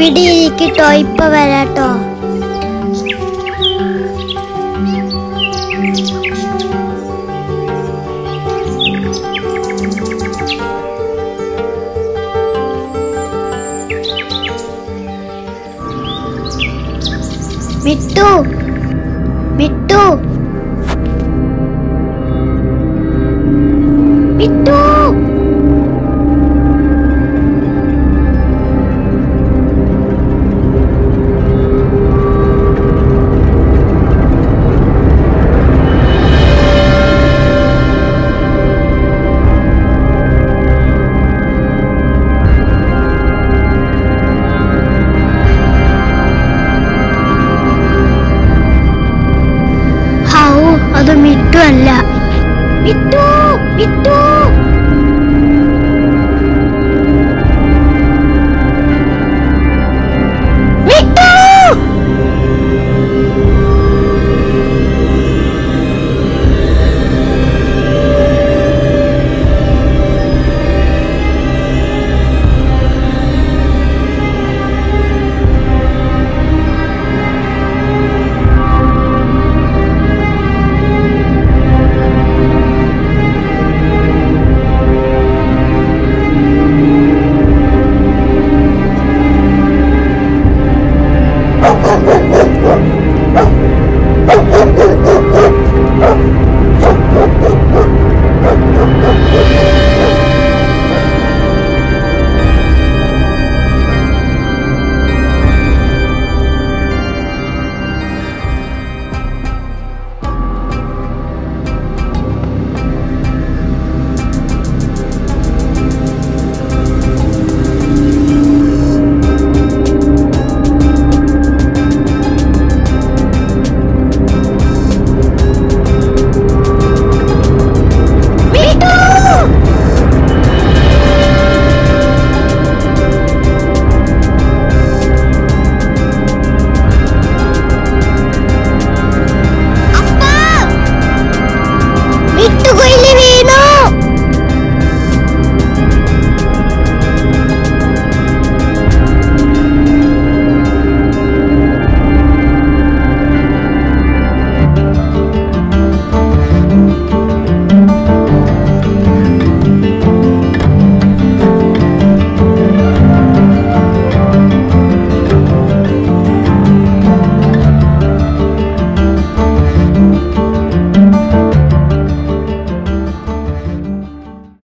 ഇവിടെ ഇരിക്കട്ടോ ഇപ്പൊ വരാട്ടോ. മിട്ടു മിട്ടു അല്ല മിട്ടു മിട്ടു Yeah.